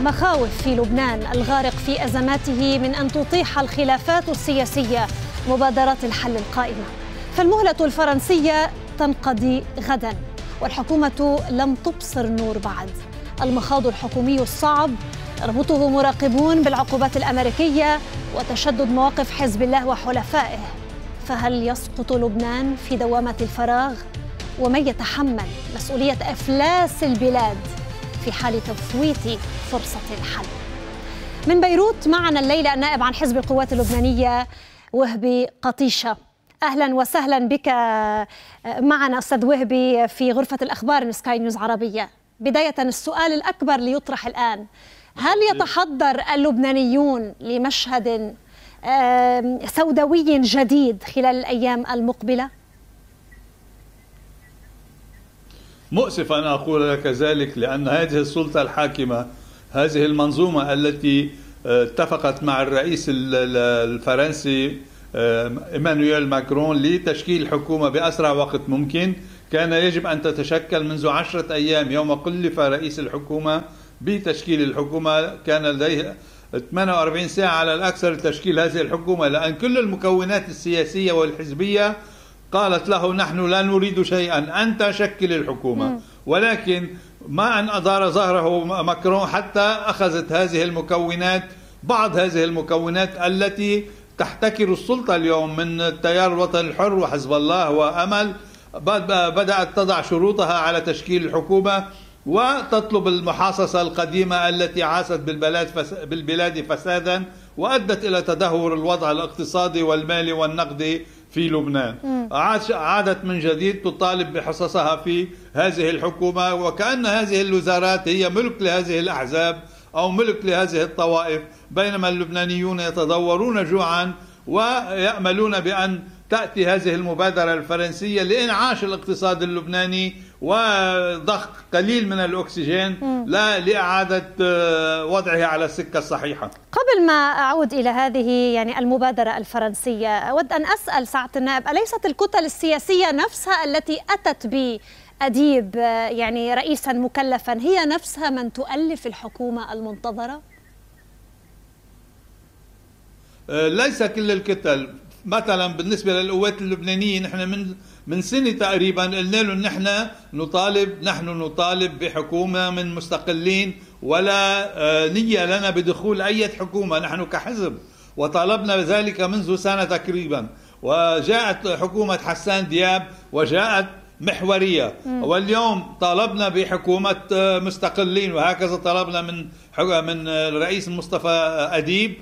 مخاوف في لبنان. الغارق في أزماته من أن تطيح الخلافات السياسية مبادرات الحل القائمة. فالمهلة الفرنسية تنقضي غدا والحكومة لم تبصر نور بعد. المخاض الحكومي الصعب يربطه مراقبون بالعقوبات الأمريكية وتشدد مواقف حزب الله وحلفائه. فهل يسقط لبنان في دوامة الفراغ؟ ومن يتحمل مسؤولية إفلاس البلاد؟ في حال تفويت فرصة الحل. من بيروت معنا الليلة النائب عن حزب القوات اللبنانية وهبي قطيشة. أهلا وسهلا بك معنا أستاذ وهبي في غرفة الأخبار من سكاي نيوز عربية. بداية السؤال الأكبر ليطرح الآن. هل يتحضر اللبنانيون لمشهد سوداوي جديد خلال الأيام المقبلة؟ مؤسف أن أقول لك ذلك لأن هذه السلطة الحاكمة هذه المنظومة التي اتفقت مع الرئيس الفرنسي إيمانويل ماكرون لتشكيل حكومة بأسرع وقت ممكن. كان يجب أن تتشكل منذ عشرة أيام يوم كلف رئيس الحكومة بتشكيل الحكومة. كان لديه 48 ساعة على الأكثر لتشكيل هذه الحكومة لأن كل المكونات السياسية والحزبية قالت له نحن لا نريد شيئا. أنت شكل الحكومة. ولكن ما أن ادار ظهره ماكرون حتى أخذت هذه المكونات بعض هذه المكونات التي تحتكر السلطة اليوم من التيار الوطني الحر وحزب الله وأمل. بدأت تضع شروطها على تشكيل الحكومة وتطلب المحاصصة القديمة التي عاست بالبلاد بالبلاد فسادا وأدت إلى تدهور الوضع الاقتصادي والمالي والنقدي في لبنان. عادت من جديد تطالب بحصصها في هذه الحكومة وكأن هذه الوزارات هي ملك لهذه الأحزاب أو ملك لهذه الطوائف. بينما اللبنانيون يتضورون جوعا ويأملون بأن تأتي هذه المبادرة الفرنسية لإنعاش الاقتصاد اللبناني وضخ قليل من الأكسجين لا لإعادة وضعه على السكة الصحيحة. قبل ما أعود إلى هذه يعني المبادرة الفرنسية أود أن أسأل سعادة النائب أليست الكتل السياسية نفسها التي أتت ب أديب يعني رئيسا مكلفا هي نفسها من تؤلف الحكومة المنتظرة؟ ليس كل الكتل. مثلا بالنسبة للقوات اللبنانية نحن من من سنة تقريبا قلنا لهم نحن نطالب نحن نطالب بحكومة من مستقلين ولا نية لنا بدخول أي حكومة نحن كحزب. وطالبنا ذلك منذ سنة تقريبا. وجاءت حكومة حسان دياب وجاءت محورية. واليوم طالبنا بحكومة مستقلين وهكذا طلبنا من من الرئيس مصطفى أديب.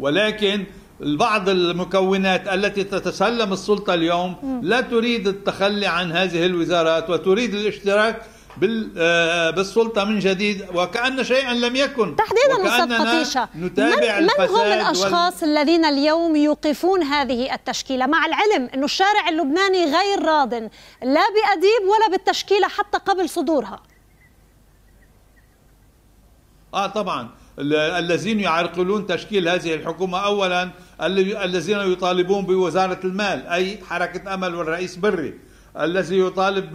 ولكن بعض المكونات التي تتسلم السلطة اليوم لا تريد التخلي عن هذه الوزارات وتريد الاشتراك بالسلطة من جديد وكأن شيئا لم يكن. تحديدا أستاذ قطيشة نتابع من, من هم الأشخاص وال... الذين اليوم يوقفون هذه التشكيلة؟ مع العلم أن الشارع اللبناني غير راض لا بأديب ولا بالتشكيلة حتى قبل صدورها. آه طبعا. الذين يعرقلون تشكيل هذه الحكومة أولا الذين يطالبون بوزارة المال أي حركة أمل والرئيس بري الذي يطالب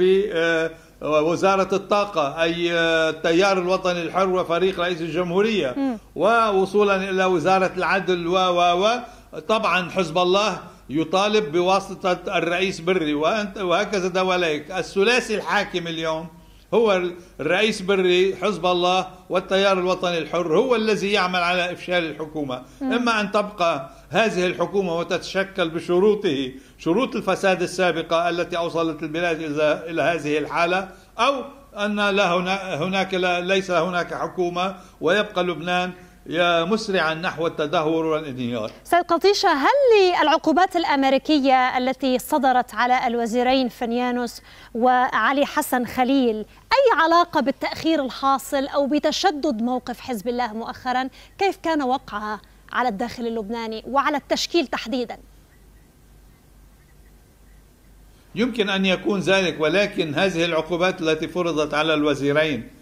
بوزارة الطاقة أي التيار الوطني الحر وفريق رئيس الجمهورية ووصولا إلى وزارة العدل و و و. طبعا حزب الله يطالب بواسطة الرئيس بري وهكذا دواليك. الثلاثي الحاكم اليوم هو الرئيس بري حزب الله والتيار الوطني الحر هو الذي يعمل على إفشال الحكومة، إما أن تبقى هذه الحكومة وتتشكل بشروطه، شروط الفساد السابقة التي أوصلت البلاد إلى هذه الحالة، أو أن لا هناك ليس هناك حكومة ويبقى لبنان مسرعا نحو التدهور والانهيار. سيد قطيشة هل للعقوبات الأمريكية التي صدرت على الوزيرين فنيانوس وعلي حسن خليل أي علاقة بالتأخير الحاصل أو بتشدد موقف حزب الله مؤخرا؟ كيف كان وقعها على الداخل اللبناني وعلى التشكيل تحديدا؟ يمكن أن يكون ذلك ولكن هذه العقوبات التي فرضت على الوزيرين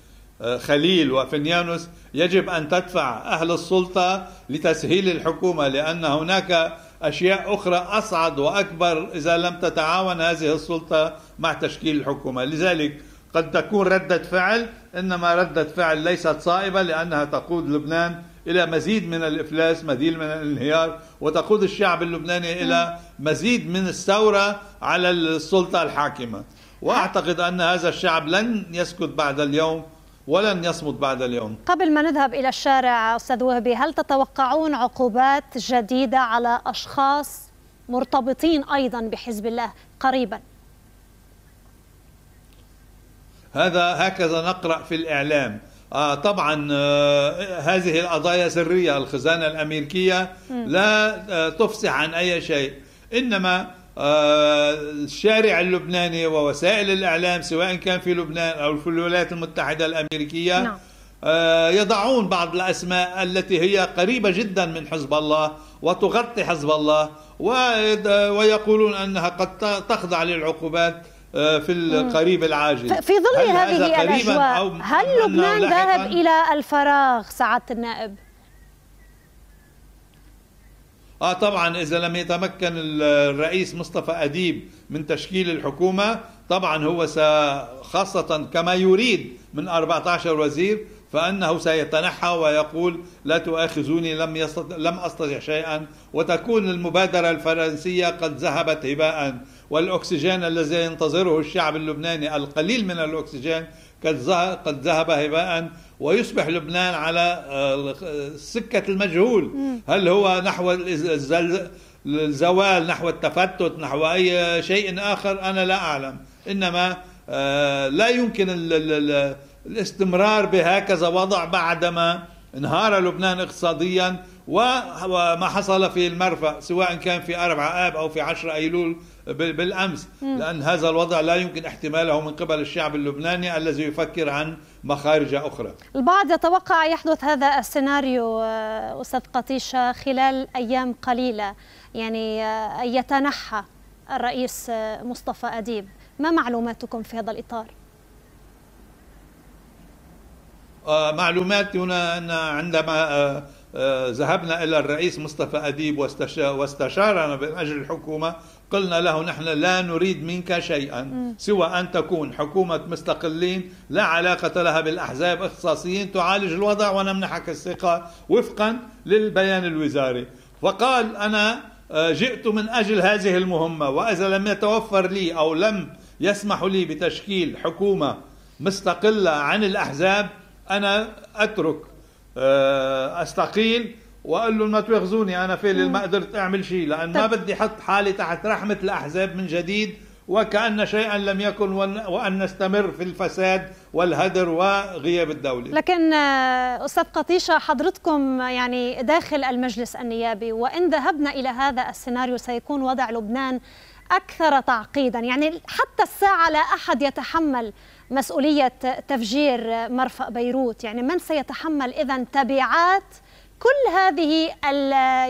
خليل وفنيانوس يجب أن تدفع أهل السلطة لتسهيل الحكومة لأن هناك أشياء أخرى أصعد وأكبر إذا لم تتعاون هذه السلطة مع تشكيل الحكومة، لذلك قد تكون ردة فعل إنما ردة فعل ليست صائبة لأنها تقود لبنان إلى مزيد من الإفلاس مزيد من الانهيار وتقود الشعب اللبناني إلى مزيد من الثورة على السلطة الحاكمة. وأعتقد أن هذا الشعب لن يسكت بعد اليوم ولن يصمت بعد اليوم. قبل ما نذهب إلى الشارع أستاذ وهبي هل تتوقعون عقوبات جديدة على أشخاص مرتبطين أيضا بحزب الله قريبا؟ هذا هكذا نقرأ في الإعلام. آه طبعا آه هذه القضايا سرية الخزانة الأمريكية لا آه تفصح عن أي شيء. إنما الشارع اللبناني ووسائل الإعلام سواء كان في لبنان أو في الولايات المتحدة الأمريكية نعم. آه يضعون بعض الأسماء التي هي قريبة جدا من حزب الله وتغطي حزب الله ويقولون أنها قد تخضع للعقوبات آه، في القريب العاجل في ظل هذه الأجواء هل لبنان ذاهب إلى الفراغ سعادة النائب؟ آه طبعا إذا لم يتمكن الرئيس مصطفى أديب من تشكيل الحكومة طبعا هو خاصة كما يريد من 14 وزير فأنه سيتنحى ويقول لا تؤاخذوني لم يستطع لم أستطع شيئا. وتكون المبادرة الفرنسية قد ذهبت هباء. والأكسجين الذي ينتظره الشعب اللبناني القليل من الأكسجين قد ذهب هباء. ويصبح لبنان على آه، سكة المجهول. هل هو نحو الزوال نحو التفتت نحو أي شيء آخر؟ أنا لا أعلم. إنما آه، لا يمكن الاستمرار بهكذا وضع بعدما انهار لبنان اقتصاديا. وما حصل في المرفأ سواء كان في أربعة آب أو في عشر أيلول بالأمس. لأن هذا الوضع لا يمكن احتماله من قبل الشعب اللبناني الذي يفكر عن مخارج أخرى. البعض يتوقع يحدث هذا السيناريو آه، أستاذ قطيشة خلال أيام قليلة. يعني آه، يتنحى الرئيس آه، مصطفى أديب. ما معلوماتكم في هذا الإطار؟ معلوماتنا أن عندما ذهبنا إلى الرئيس مصطفى أديب واستشارنا من أجل الحكومة. قلنا له نحن لا نريد منك شيئا سوى أن تكون حكومة مستقلين لا علاقة لها بالأحزاب اختصاصيين تعالج الوضع ونمنحك الثقة وفقا للبيان الوزاري. فقال أنا آه، جئت من أجل هذه المهمة وإذا لم يتوفر لي أو لم يسمح لي بتشكيل حكومة مستقلة عن الأحزاب أنا أترك آه، أستقيل. وقال له ما تواخذوني أنا فعلا ما قدرت أعمل شيء لأن ما بدي أحط حالي تحت رحمة الأحزاب من جديد وكأن شيئا لم يكن وأن نستمر في الفساد والهدر وغياب الدولة. لكن آه، أستاذ قطيشة حضرتكم يعني داخل المجلس النيابي وإن ذهبنا إلى هذا السيناريو سيكون وضع لبنان أكثر تعقيدا. يعني حتى الساعة لا أحد يتحمل مسؤولية تفجير مرفأ بيروت. يعني من سيتحمل إذا تبعات كل هذه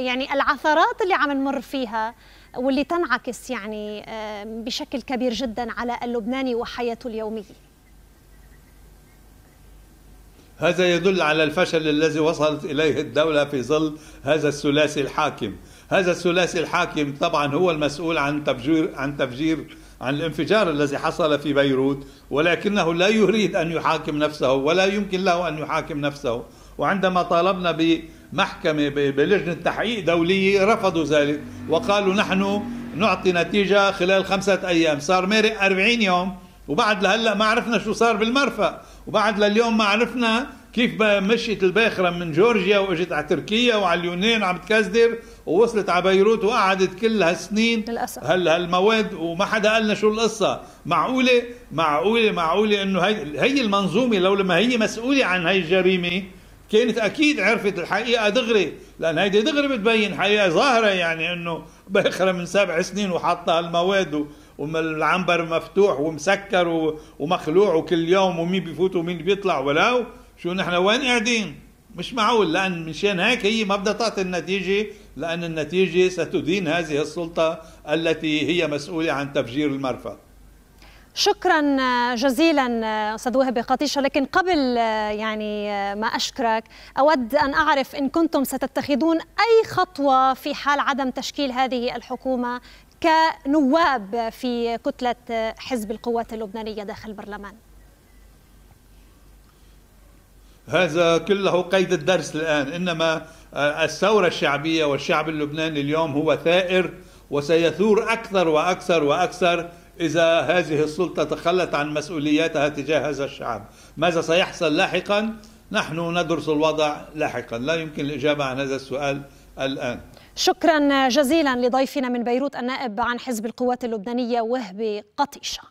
يعني العثرات اللي عم نمر فيها واللي تنعكس يعني بشكل كبير جدا على اللبناني وحياته اليومية. هذا يدل على الفشل الذي وصلت إليه الدولة في ظل هذا الثلاثي الحاكم. هذا الثلاثي الحاكم طبعا هو المسؤول عن تفجير عن تفجير عن الانفجار الذي حصل في بيروت ولكنه لا يريد أن يحاكم نفسه ولا يمكن له أن يحاكم نفسه. وعندما طالبنا محكمة بلجنة تحقيق دولية رفضوا ذلك وقالوا نحن نعطي نتيجة خلال خمسة أيام. صار مارق 40 يوم وبعد لهلا ما عرفنا شو صار بالمرفأ. وبعد لليوم ما عرفنا كيف مشيت الباخرة من جورجيا وإجت على تركيا وعلى اليونان وعم تكزدر ووصلت على بيروت وقعدت كل هالسنين. للأسف. هل هالمواد وما حدا قالنا شو القصة. معقولة؟ معقولة معقولة إنه هي هي المنظومة لو لما هي مسؤولة عن هي الجريمة كانت أكيد عرفت الحقيقة دغري. لأن هيدي دغري بتبين حقيقة ظاهرة يعني إنه باخرة من سبع سنين وحاطة المواد والعنبر مفتوح ومسكر ومخلوع وكل يوم ومين بيفوت ومين بيطلع. ولو شو نحن وين قاعدين؟ مش معقول لأن مشان هيك هي ما بدها تعطي النتيجة لأن النتيجة ستدين هذه السلطة التي هي مسؤولة عن تفجير المرفأ. شكرا جزيلا أستاذ وهبي قطيشة. لكن قبل يعني ما أشكرك أود أن أعرف إن كنتم ستتخذون أي خطوة في حال عدم تشكيل هذه الحكومة كنواب في كتلة حزب القوات اللبنانية داخل البرلمان. هذا كله قيد الدرس الآن إنما الثورة الشعبية والشعب اللبناني اليوم هو ثائر وسيثور أكثر وأكثر وأكثر إذا هذه السلطة تخلت عن مسؤولياتها تجاه هذا الشعب. ماذا سيحصل لاحقا؟ نحن ندرس الوضع لاحقا. لا يمكن الإجابة عن هذا السؤال الآن. شكرا جزيلا لضيفنا من بيروت النائب عن حزب القوات اللبنانية وهبي قطيشة.